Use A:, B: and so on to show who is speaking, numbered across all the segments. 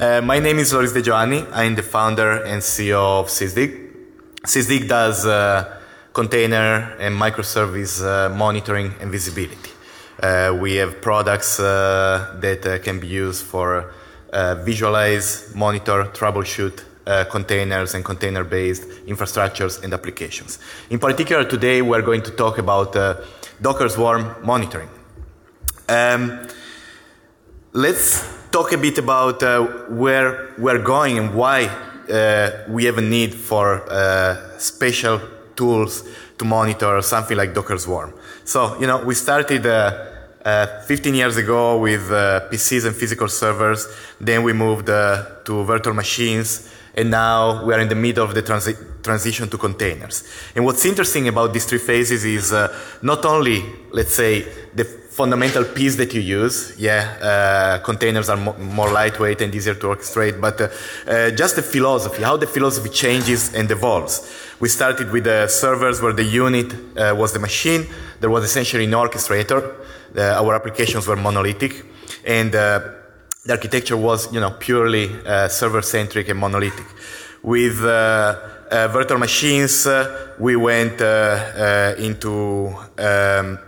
A: Uh, my name is Loris Degioanni. I'm the founder and CEO of Sysdig. Sysdig does uh, container and microservice uh, monitoring and visibility. Uh, we have products uh, that can be used for visualize, monitor, troubleshoot containers and container-based infrastructures and applications. In particular, today we're going to talk about Docker Swarm monitoring. Um, let's talk a bit about uh, where we're going and why uh, we have a need for uh, special tools to monitor something like Docker Swarm. So, you know, we started uh, uh, 15 years ago with PCs and physical servers. Then we moved to virtual machines. And now we are in the middle of the transi- transition to containers. And what's interesting about these three phases is not only, let's say, the fundamental piece that you use. Yeah, uh, containers are mo more lightweight and easier to orchestrate, but uh, uh, just the philosophy, how the philosophy changes and evolves. We started with the servers where the unit uh, was the machine. There was essentially no orchestrator. Uh, our applications were monolithic, and uh, the architecture was, you know, purely server-centric and monolithic. With virtual machines, we went into um,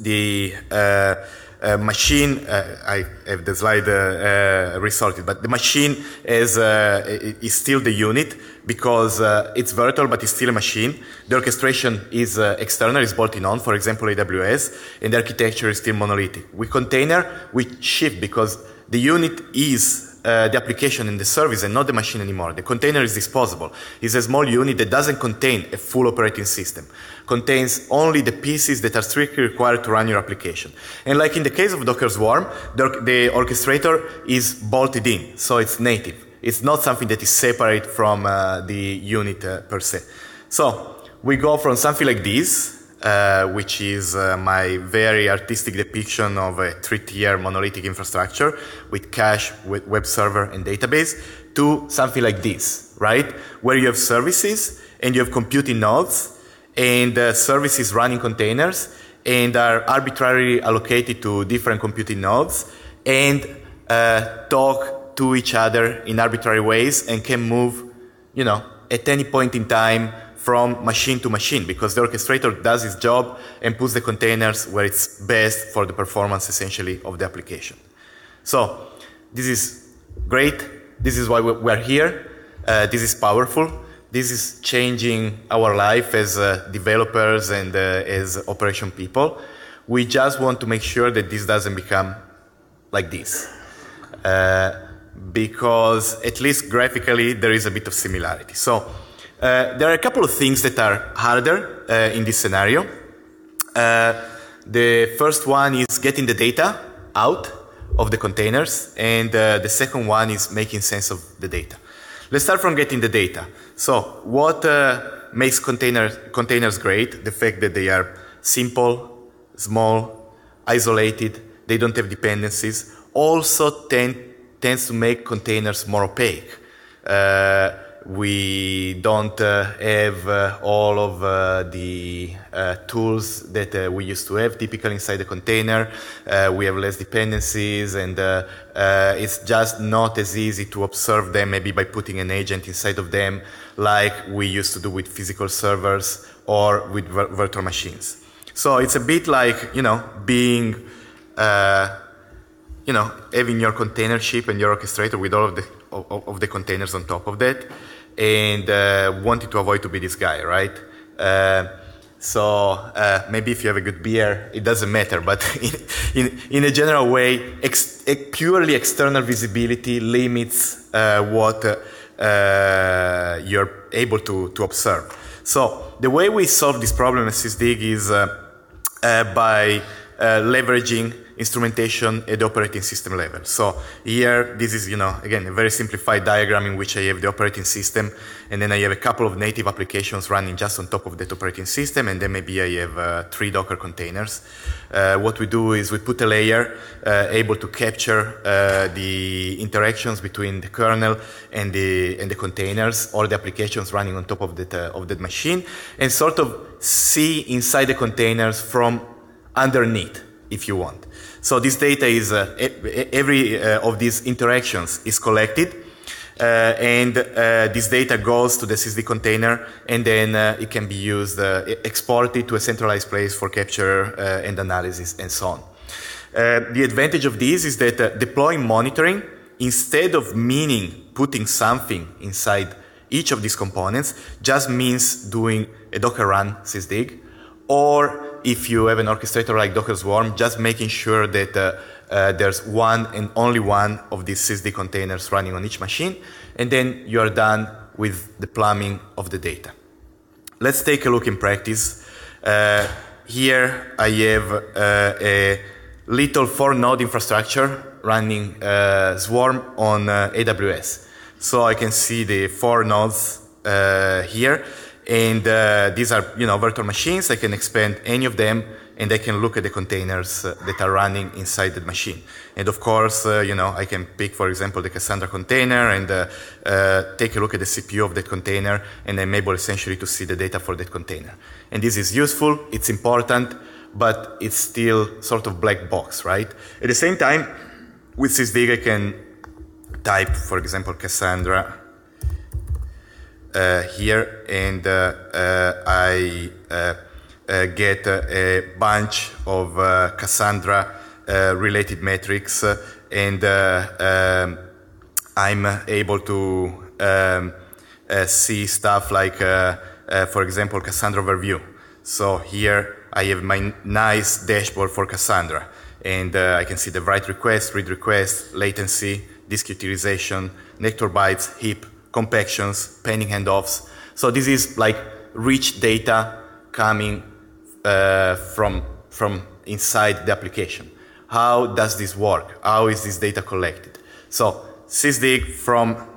A: the uh, uh, machine, uh, I have the slide uh, uh, resorted, but the machine is, uh, is still the unit because it's virtual, but it's still a machine. The orchestration is external, is bolted on, for example, AWS, and the architecture is still monolithic. With container, we shift because the unit is uh, the application and the service and not the machine anymore. The container is disposable. It's a small unit that doesn't contain a full operating system. Contains only the pieces that are strictly required to run your application. And like in the case of Docker Swarm, the, orchestrator is bolted in, so it's native. It's not something that is separate from uh, the unit uh, per se. So we go from something like this, uh, which is uh, my very artistic depiction of a three-tier monolithic infrastructure with cache, with web server, and database, to something like this, right? Where you have services and you have computing nodes and uh, services running containers and are arbitrarily allocated to different computing nodes and uh, talk to each other in arbitrary ways and can move, you know, at any point in time from machine to machine because the orchestrator does its job and puts the containers where it's best for the performance essentially of the application. So this is great. This is why we're here. Uh, this is powerful. This is changing our life as uh, developers and uh, as operation people. We just want to make sure that this doesn't become like this. Uh, because at least graphically there is a bit of similarity. So uh, there are a couple of things that are harder uh, in this scenario. Uh, the first one is getting the data out of the containers, and uh, the second one is making sense of the data. Let's start from getting the data. So, what uh, makes container, containers great? The fact that they are simple, small, isolated, they don't have dependencies, also tend, tends to make containers more opaque. Uh, we don't uh, have uh, all of uh, the uh, tools that uh, we used to have typically inside the container. Uh, we have less dependencies and it's just not as easy to observe them maybe by putting an agent inside of them like we used to do with physical servers or with vir virtual machines. So it's a bit like, you know, being, you know, having your container ship and your orchestrator with all of the of, of the containers on top of that and uh, wanted to avoid to be this guy, right? Uh, so uh, maybe if you have a good beer, it doesn't matter. But in, in, in a general way, ex purely external visibility limits uh, what uh, you're able to, to observe. So the way we solve this problem at Sysdig is uh, leveraging instrumentation at the operating system level. So here, this is, you know, again, a very simplified diagram in which I have the operating system, and then I have a couple of native applications running just on top of that operating system, and then maybe I have uh, three Docker containers. Uh, what we do is we put a layer uh, able to capture uh, the interactions between the kernel and the, and the containers, all the applications running on top of that, of that machine, and sort of see inside the containers from underneath, if you want. So this data is, uh, every uh, of these interactions is collected uh, and uh, this data goes to the SysDig container and then uh, it can be used, exported to a centralized place for capture and analysis and so on. The advantage of this is that deploying monitoring, instead of meaning putting something inside each of these components, just means doing a Docker run sysdig, or if you have an orchestrator like Docker Swarm, just making sure that uh, there's one and only one of these Sysdig containers running on each machine, and then you are done with the plumbing of the data. Let's take a look in practice. Uh, here I have uh, a little four node infrastructure running uh, Swarm on uh, AWS. So I can see the four nodes uh, here, and these are you know virtual machines. I can expand any of them and I can look at the containers uh, that are running inside the machine. And of course, uh, you know, I can pick, for example, the Cassandra container and uh, uh, take a look at the CPU of that container, and I'm able essentially to see the data for that container. And this is useful, it's important, but it's still sort of black box, right? At the same time, with SysDig, I can type, for example, Cassandra uh, here, and uh, I uh, get a bunch of uh, Cassandra uh, related metrics and um, I'm able to um, see stuff like, for example, Cassandra overview. So here I have my nice dashboard for Cassandra and uh, I can see the write request, read request, latency, disk utilization, nectar bytes, heap, compactions, pending handoffs. So this is like rich data coming uh, from, from inside the application. How does this work? How is this data collected? So sysdig from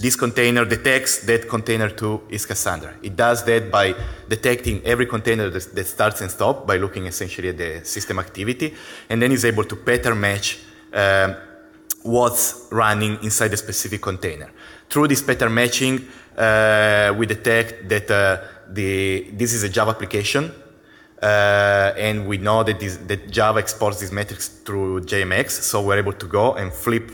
A: this container detects that container 2 is Cassandra. It does that by detecting every container that, that starts and stops by looking essentially at the system activity and then is able to pattern match um, what's running inside a specific container. Through this pattern matching, uh, we detect that uh, the, this is a Java application uh, and we know that, this, that, Java exports these metrics through JMX, so we're able to go and flip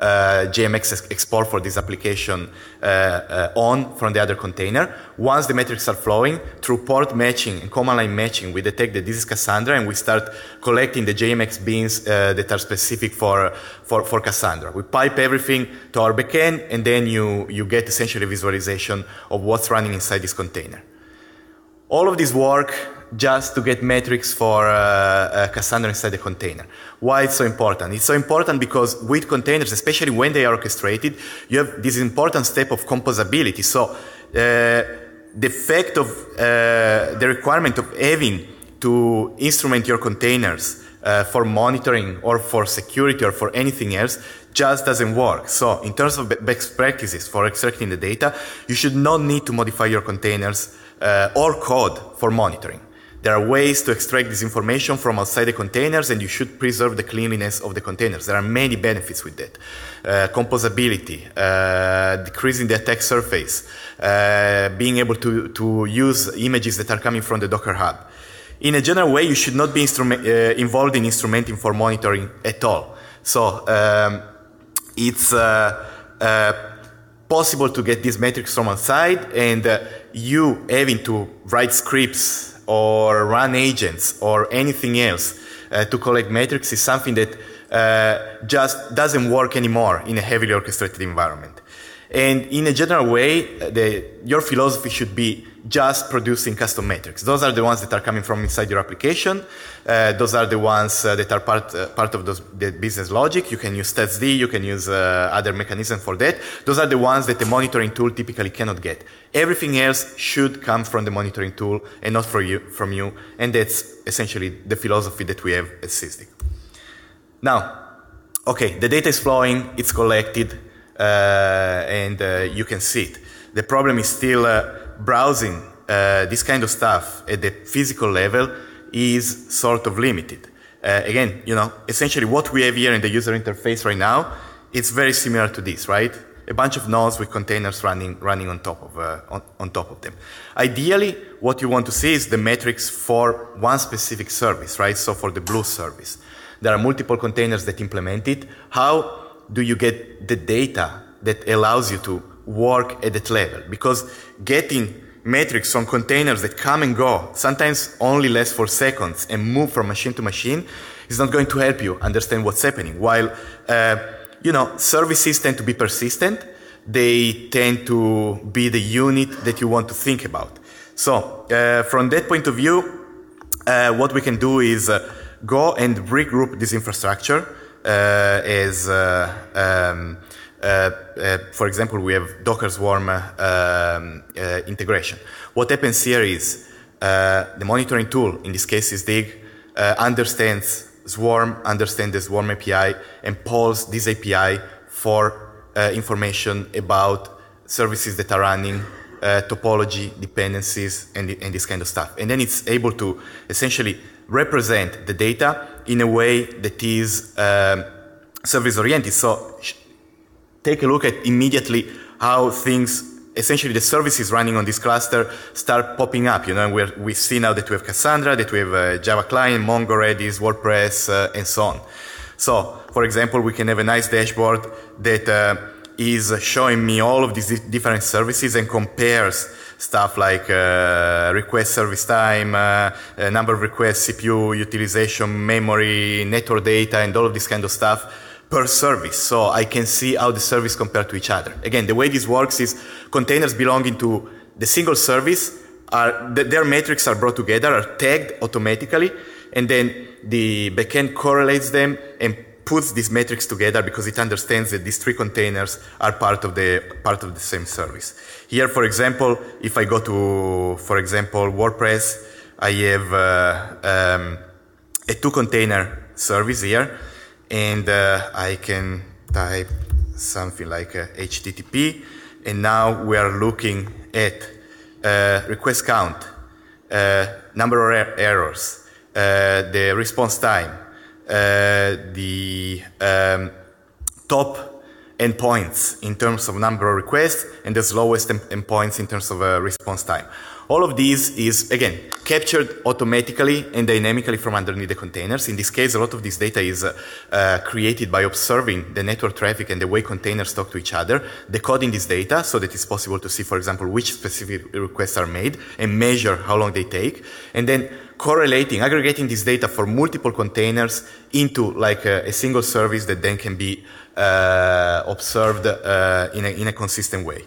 A: uh, JMX export for this application uh, uh, on from the other container. Once the metrics are flowing, through port matching and command line matching, we detect that this is Cassandra and we start collecting the JMX beans uh, that are specific for, for, for Cassandra. We pipe everything to our backend and then you, you get essentially visualization of what's running inside this container. All of this work just to get metrics for uh, uh, Cassandra inside the container. Why it's so important? It's so important because with containers, especially when they are orchestrated, you have this important step of composability. So uh, the fact of uh, the requirement of having to instrument your containers uh, for monitoring or for security or for anything else just doesn't work. So in terms of best practices for extracting the data, you should not need to modify your containers uh, or code for monitoring. There are ways to extract this information from outside the containers and you should preserve the cleanliness of the containers. There are many benefits with that. Uh, composability, uh, decreasing the attack surface, uh, being able to, to use images that are coming from the Docker Hub. In a general way, you should not be uh, involved in instrumenting for monitoring at all. So um, it's uh, uh, possible to get these metrics from outside and you having to write scripts or run agents or anything else uh, to collect metrics is something that uh, just doesn't work anymore in a heavily orchestrated environment. And in a general way, uh, the, your philosophy should be just producing custom metrics. Those are the ones that are coming from inside your application. Uh, those are the ones uh, that are part, uh, part of those, the business logic. You can use StatsD, you can use uh, other mechanisms for that. Those are the ones that the monitoring tool typically cannot get. Everything else should come from the monitoring tool and not from you. From you. And that's essentially the philosophy that we have at SysDig. Now, okay, the data is flowing, it's collected, uh, and uh, you can see it. The problem is still browsing uh, this kind of stuff at the physical level is sort of limited. Uh, again, you know, essentially what we have here in the user interface right now, it's very similar to this, right? A bunch of nodes with containers running, running on, top of, uh, on, on top of them. Ideally, what you want to see is the metrics for one specific service, right? So for the blue service. There are multiple containers that implement it. How do you get the data that allows you to work at that level? Because getting metrics from containers that come and go, sometimes only last for seconds, and move from machine to machine, is not going to help you understand what's happening. While, uh, you know, services tend to be persistent, they tend to be the unit that you want to think about. So, uh, from that point of view, uh, what we can do is uh, go and regroup this infrastructure uh, as uh, um, for example, we have Docker Swarm uh, um, integration. What happens here is the monitoring tool, in this case Sysdig, understands Swarm, understands the Swarm API, and polls this API for information about services that are running uh, topology, dependencies, and, and, this kind of stuff. And then it's able to essentially represent the data in a way that is um, service oriented. So take a look at immediately how things essentially the services running on this cluster start popping up. You know, we we see now that we have Cassandra, that we have uh, Java client, Mongo, Redis, WordPress, uh, and so on. So, for example, we can have a nice dashboard that uh, is showing me all of these different services and compares stuff like uh, request service time, uh, number of requests, CPU utilization, memory, network data, and all of this kind of stuff per service. So I can see how the service compare to each other. Again, the way this works is containers belonging to the single service are, their metrics are brought together, are tagged automatically, and then the backend correlates them and puts these metrics together because it understands that these three containers are part of the part of the same service. Here, for example, if I go to, for example, WordPress, I have uh, um, a two container service here and uh, I can type something like uh, HTTP and now we are looking at uh, request count, uh, number of er errors, uh, the response time, uh, the um, top endpoints in terms of number of requests and the slowest endpoints in terms of response time. All of these is, again, captured automatically and dynamically from underneath the containers. In this case, a lot of this data is uh, uh, created by observing the network traffic and the way containers talk to each other, decoding this data so that it's possible to see, for example, which specific requests are made and measure how long they take, and then correlating, aggregating this data for multiple containers into like a, a single service that then can be uh, observed uh, in a, in a consistent way.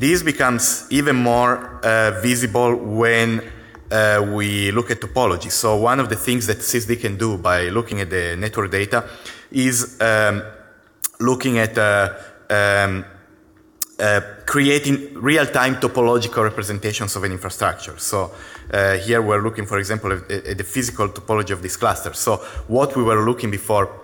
A: This becomes even more uh, visible when uh, we look at topology. So one of the things that Sysdig can do by looking at the network data is um, looking at uh, um, uh, creating real-time topological representations of an infrastructure. So uh, here we're looking, for example, at, at, the physical topology of this cluster. So what we were looking before,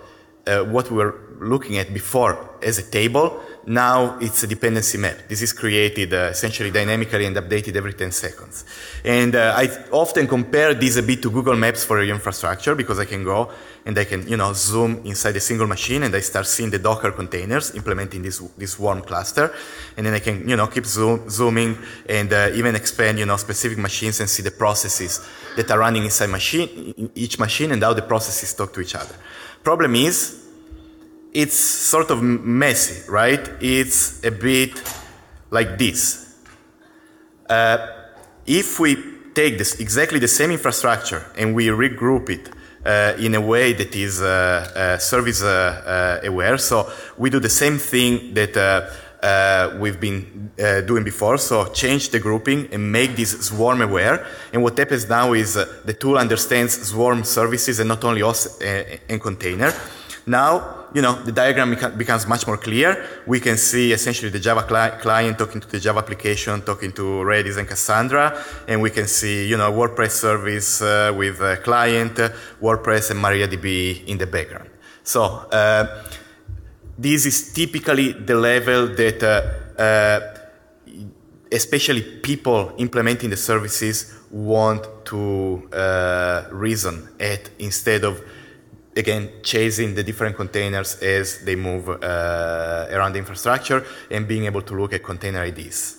A: uh, what we were looking at before as a table now it's a dependency map. This is created uh, essentially dynamically and updated every 10 seconds. And uh, I often compare this a bit to Google Maps for your infrastructure because I can go and I can, you know, zoom inside a single machine and I start seeing the Docker containers implementing this, this Swarm cluster. And then I can, you know, keep zoom, zooming and uh, even expand, you know, specific machines and see the processes that are running inside machine, each machine and how the processes talk to each other. Problem is, it's sort of messy, right? It's a bit like this. Uh, if we take this exactly the same infrastructure and we regroup it uh, in a way that is uh, uh service uh, uh, aware, so we do the same thing that we've been doing before. So change the grouping and make this swarm aware. And what happens now is the tool understands swarm services and not only us and container. Now, you know, the diagram becomes much more clear. We can see essentially the Java cli client talking to the Java application, talking to Redis and Cassandra, and we can see, you know, WordPress service uh, with a client, uh, WordPress and MariaDB in the background. So, uh, this is typically the level that uh, uh, especially people implementing the services want to uh, reason at instead of again, chasing the different containers as they move uh, around the infrastructure and being able to look at container IDs.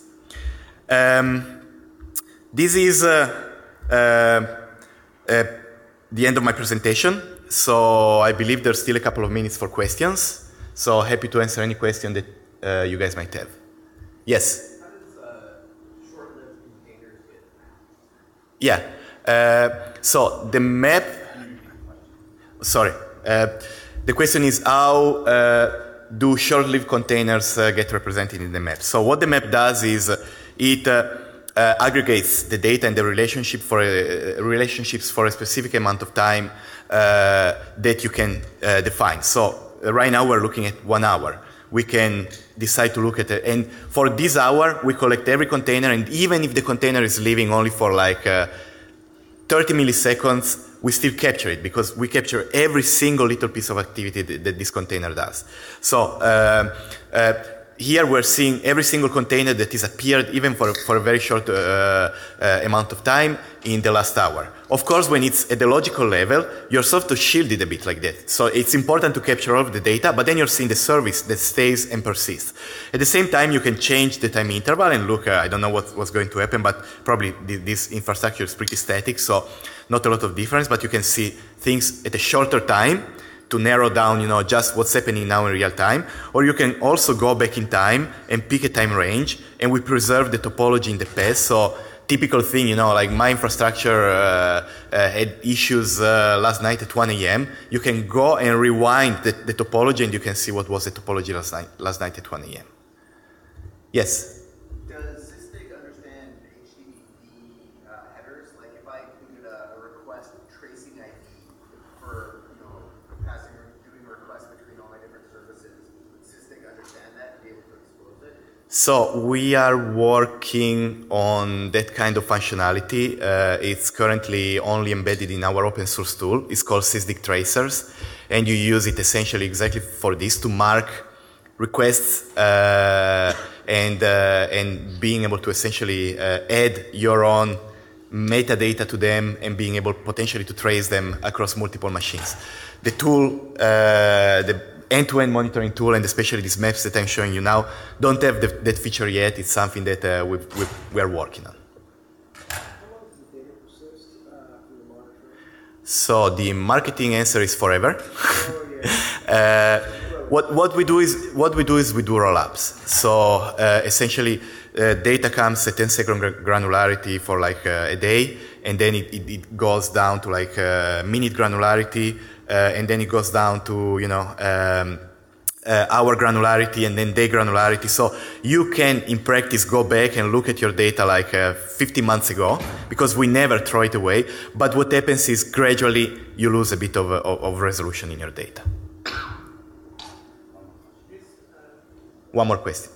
A: Um, this is uh, uh, uh, the end of my presentation. So I believe there's still a couple of minutes for questions. So happy to answer any question that uh, you guys might have. Yes. Yeah. Uh, so the map. Sorry. Uh, the question is how uh, do short-lived containers uh, get represented in the map? So what the map does is it aggregates the data and the relationship for relationships for a specific amount of time that you can define. So right now we're looking at one hour we can decide to look at it. And for this hour, we collect every container, and even if the container is leaving only for like uh, 30 milliseconds, we still capture it because we capture every single little piece of activity that, that this container does. So uh, uh, here we're seeing every single container that is appeared even for, for a very short uh, uh, amount of time in the last hour. Of course, when it's at the logical level, you're sort of shielded a bit like that. So it's important to capture all of the data, but then you're seeing the service that stays and persists. At the same time, you can change the time interval and look, uh, I don't know what, what's going to happen, but probably this infrastructure is pretty static, so not a lot of difference, but you can see things at a shorter time to narrow down, you know, just what's happening now in real time. Or you can also go back in time and pick a time range, and we preserve the topology in the past. So typical thing, you know, like my infrastructure uh, uh, had issues uh, last night at 1 a.m. You can go and rewind the, the, topology, and you can see what was the topology last night, last night at 1 a.m. Yes. So we are working on that kind of functionality. Uh, it's currently only embedded in our open source tool. It's called SysDig Tracers, and you use it essentially exactly for this to mark requests uh, and uh, and being able to essentially uh, add your own metadata to them and being able potentially to trace them across multiple machines. The tool, uh, the end-to-end monitoring tool and especially these maps that I'm showing you now don't have the, that feature yet. It's something that uh, we we are working on. So the marketing answer is forever. uh, what, what we do is what we do is we do rollups. So uh, essentially, uh, data comes at 10 second granularity for like uh, a day, and then it, it, it, goes down to like uh, minute granularity and then it goes down to you know um, uh, hour granularity and then their granularity. So you can, in practice, go back and look at your data like uh, 50 months ago because we never throw it away. But what happens is gradually you lose a bit of, of resolution in your data. One more question.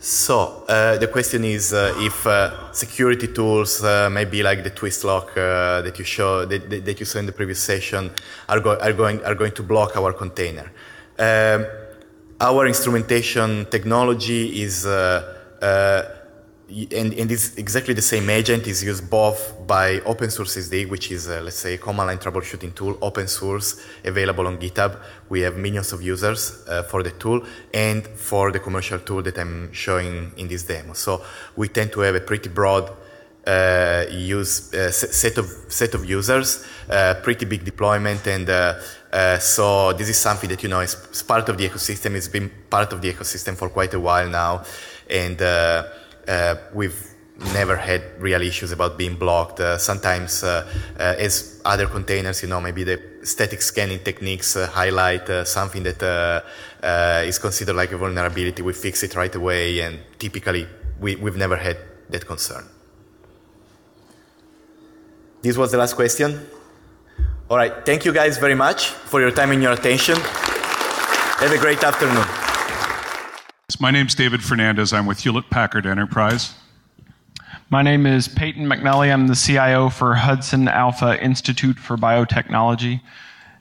A: So uh, the question is uh, if uh, security tools, uh, maybe like the Twistlock uh, that you show that, that, you saw in the previous session, are, go- are going are going to block our container. Um, our instrumentation technology is uh, and, and it's exactly the same agent is used both by open source SD, which is, let's say, a command line troubleshooting tool, open source, available on GitHub. We have millions of users uh, for the tool and for the commercial tool that I'm showing in this demo. So we tend to have a pretty broad uh, use uh, set of set of users, uh, pretty big deployment, and uh, so this is something that you know is, part of the ecosystem. It's been part of the ecosystem for quite a while now, and we've never had real issues about being blocked. Uh, sometimes, uh, uh, as other containers, you know, maybe the static scanning techniques uh, highlight uh, something that is considered like a vulnerability. We fix it right away, and typically, we, we've never had that concern. This was the last question. All right. Thank you guys very much for your time and your attention. Have a great afternoon.
B: My name's David Fernandez. I'm with Hewlett Packard Enterprise.
C: My name is Peyton McNally. I'm the CIO for Hudson Alpha Institute for Biotechnology.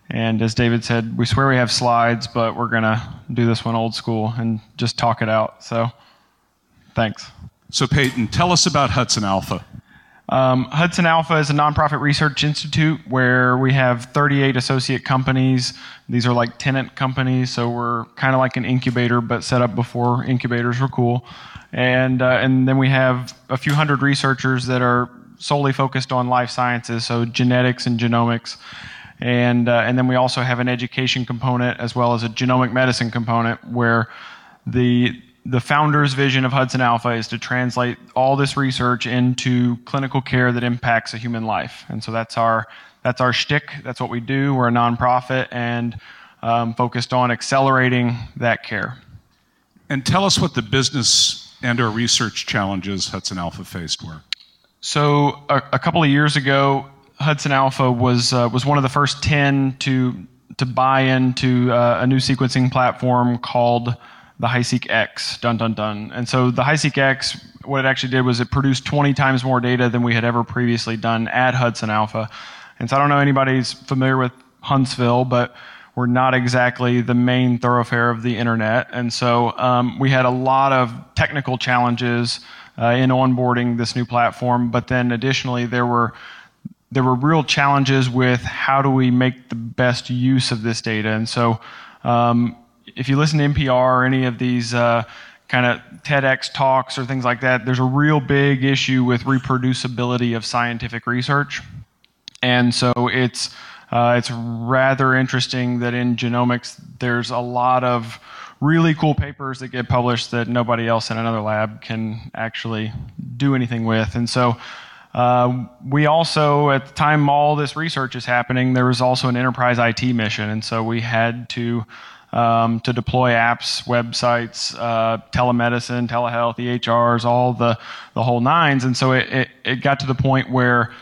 C: And as David said, we swear we have slides, but we're going to do this one old school and just talk it out. So thanks.
B: So, Peyton, tell us about Hudson Alpha.
C: Um, Hudson Alpha is a nonprofit research institute where we have 38 associate companies. These are like tenant companies, so we're kind of like an incubator, but set up before incubators were cool. And uh, and then we have a few hundred researchers that are solely focused on life sciences, so genetics and genomics. And uh, and then we also have an education component as well as a genomic medicine component where the the founder's vision of Hudson Alpha is to translate all this research into clinical care that impacts a human life. And so that's our that's our shtick. That's what we do. We're a nonprofit and um, focused on accelerating that care.
B: And tell us what the business and or research challenges Hudson Alpha faced were.
C: So a, a couple of years ago, Hudson Alpha was uh, was one of the first ten to to buy into uh, a new sequencing platform called the HiSeq X. Dun dun dun. And so the HiSeq X, what it actually did was it produced 20 times more data than we had ever previously done at Hudson Alpha. And so I don't know anybody's familiar with Huntsville, but we're not exactly the main thoroughfare of the internet. And so um, we had a lot of technical challenges uh, in onboarding this new platform. But then additionally, there were there were real challenges with how do we make the best use of this data. And so um, if you listen to NPR or any of these uh, kind of TEDx talks or things like that, there's a real big issue with reproducibility of scientific research. And so it's uh, it's rather interesting that in genomics there's a lot of really cool papers that get published that nobody else in another lab can actually do anything with. And so uh, we also, at the time all this research is happening, there was also an enterprise IT mission, and so we had to um, to deploy apps, websites, uh, telemedicine, telehealth, EHRs, all the, the whole nines. And so it, it, it got to the point where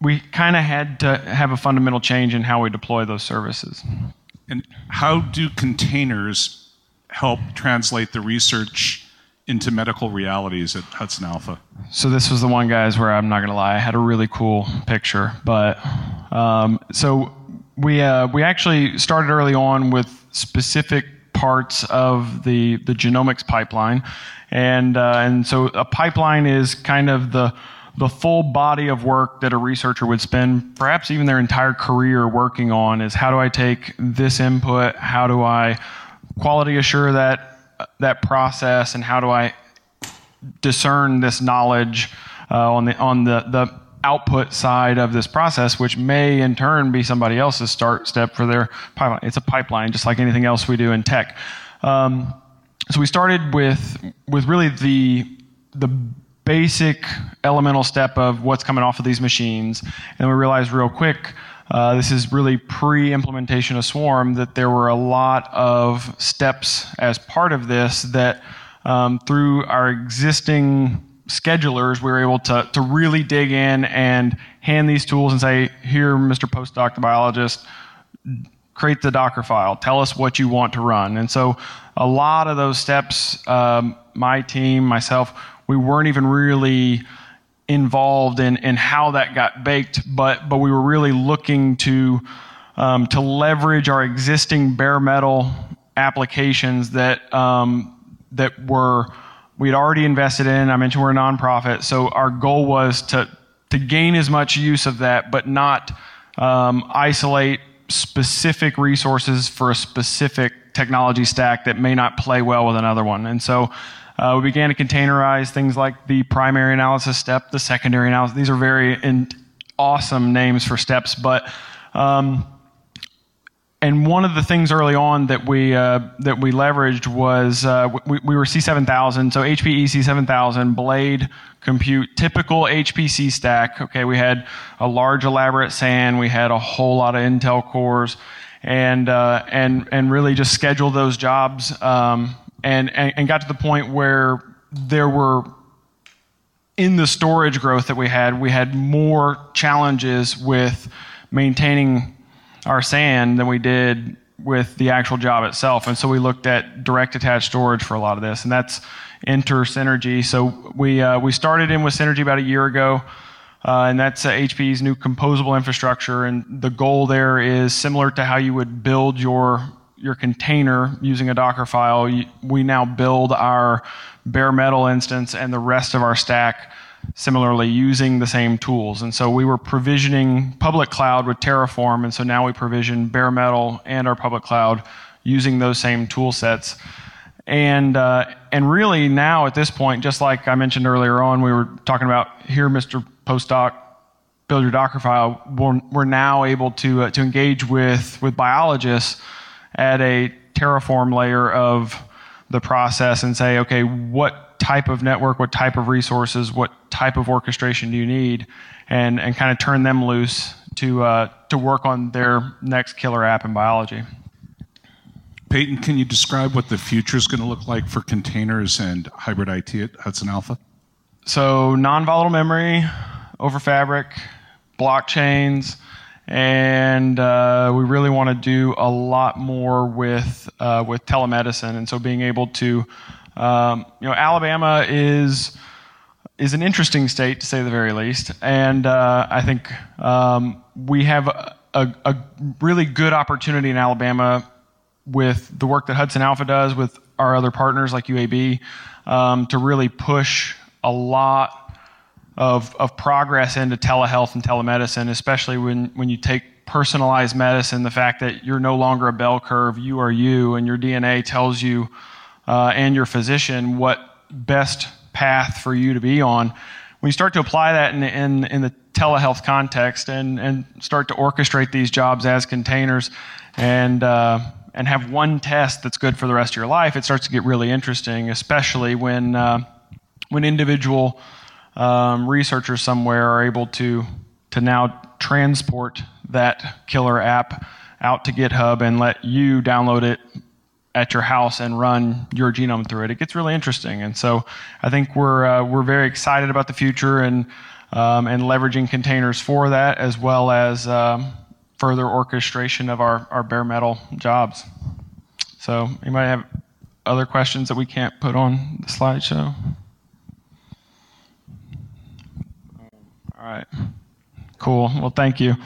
C: we kind of had to have a fundamental change in how we deploy those services.
B: And how do containers help translate the research into medical realities at Hudson Alpha?
C: So this was the one, guys, where I'm not going to lie, I had a really cool picture. But um, so we uh, we actually started early on with specific parts of the the genomics pipeline, and uh, and so a pipeline is kind of the the full body of work that a researcher would spend perhaps even their entire career working on is how do I take this input, how do I quality assure that that process, and how do I discern this knowledge uh, on the on the the output side of this process, which may in turn be somebody else's start step for their pipeline. It's a pipeline, just like anything else we do in tech. Um, so we started with with really the the basic elemental step of what's coming off of these machines, and we realized real quick. Uh, this is really pre-implementation of Swarm that there were a lot of steps as part of this that um, through our existing schedulers, we were able to, to really dig in and hand these tools and say, here, Mr. Postdoc, the biologist, create the Docker file. Tell us what you want to run. And so a lot of those steps, um, my team, myself, we weren't even really involved in, in how that got baked, but, but we were really looking to, um, to leverage our existing bare metal applications that, um, that were we had already invested in. I mentioned we're a nonprofit, so our goal was to to gain as much use of that, but not um, isolate specific resources for a specific technology stack that may not play well with another one. And so uh, we began to containerize things like the primary analysis step, the secondary analysis. These are very in, awesome names for steps, but um, and one of the things early on that we uh, that we leveraged was uh, we, we, were C7000, so HPE C7000 Blade compute, typical HPC stack. Okay, we had a large elaborate SAN, we had a whole lot of Intel cores, and uh, and and really just scheduled those jobs, um, and, and and got to the point where there were in the storage growth that we had, we had more challenges with maintaining our SAN than we did with the actual job itself. And so we looked at direct attached storage for a lot of this, and that's Enter Synergy. So we uh, we started in with Synergy about a year ago. Uh, and that's uh, HPE's new composable infrastructure. And the goal there is similar to how you would build your your container using a Docker file. we now build our bare metal instance and the rest of our stack similarly using the same tools. And so we were provisioning public cloud with Terraform, and so now we provision bare metal and our public cloud using those same tool sets. And, uh, and really now at this point, just like I mentioned earlier on, we were talking about here, Mr. Postdoc, build your Docker file. We're, we're now able to, uh, to engage with, with biologists at a Terraform layer of the process and say, okay, what type of network, what type of resources, what type of orchestration do you need, and, and kind of turn them loose to, uh, to work on their next killer app in biology.
B: Peyton, can you describe what the future is going to look like for containers and hybrid IT at Hudson Alpha?
C: So, non volatile memory over fabric, blockchains, and uh, we really want to do a lot more with uh, with telemedicine. And so, being able to, um, you know, Alabama is is an interesting state to say the very least, and uh, I think um, we have a, a, really good opportunity in Alabama with the work that Hudson Alpha does with our other partners like UAB um, to really push a lot of, of progress into telehealth and telemedicine, especially when, when you take personalized medicine, the fact that you're no longer a bell curve, you are you, and your DNA tells you uh, and your physician what best path for you to be on. When you start to apply that in, in, in the telehealth context and, and start to orchestrate these jobs as containers and uh, and have one test that's good for the rest of your life, it starts to get really interesting, especially when, uh, when individual um, researchers somewhere are able to, to now transport that killer app out to GitHub and let you download it at your house and run your genome through it. It gets really interesting, and so I think we're uh, we're very excited about the future and um, and leveraging containers for that as well as um, further orchestration of our our bare metal jobs. So you might have other questions that we can't put on the slideshow? All right. Cool. Well, thank you.